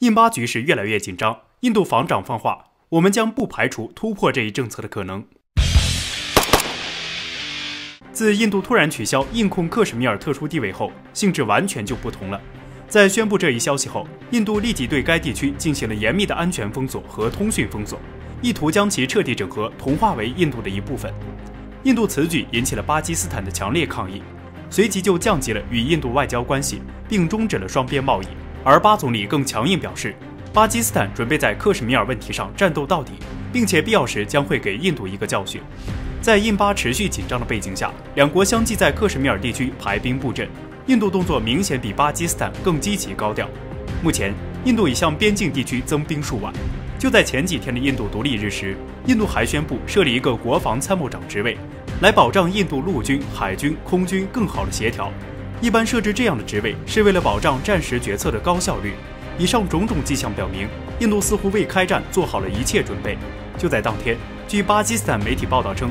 印巴局势越来越紧张。印度防长放话：“我们将不排除突破这一政策的可能。”自印度突然取消印控克什米尔特殊地位后，性质完全就不同了。在宣布这一消息后，印度立即对该地区进行了严密的安全封锁和通讯封锁，意图将其彻底整合同化为印度的一部分。印度此举引起了巴基斯坦的强烈抗议，随即就降级了与印度外交关系，并终止了双边贸易。而巴总理更强硬表示，巴基斯坦准备在克什米尔问题上战斗到底，并且必要时将会给印度一个教训。在印巴持续紧张的背景下，两国相继在克什米尔地区排兵布阵。印度动作明显比巴基斯坦更积极高调。目前，印度已向边境地区增兵数万。就在前几天的印度独立日时，印度还宣布设立一个国防参谋长职位，来保障印度陆军、海军、空军更好的协调。一般设置这样的职位是为了保障战时决策的高效率。以上种种迹象表明，印度似乎为开战做好了一切准备。就在当天，据巴基斯坦媒体报道称，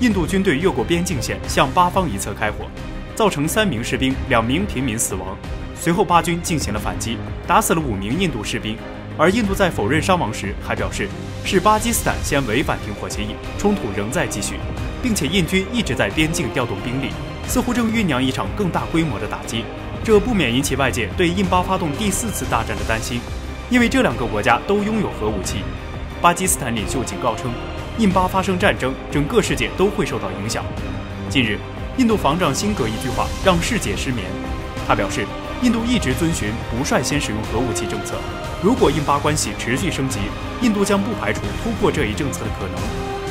印度军队越过边境线向巴方一侧开火。造成三名士兵、两名平民死亡。随后，巴军进行了反击，打死了五名印度士兵。而印度在否认伤亡时，还表示是巴基斯坦先违反停火协议，冲突仍在继续，并且印军一直在边境调动兵力，似乎正酝酿一场更大规模的打击。这不免引起外界对印巴发动第四次大战的担心，因为这两个国家都拥有核武器。巴基斯坦领袖警告称，印巴发生战争，整个世界都会受到影响。近日。印度防长辛格一句话让世界失眠。他表示，印度一直遵循不率先使用核武器政策。如果印巴关系持续升级，印度将不排除突破这一政策的可能。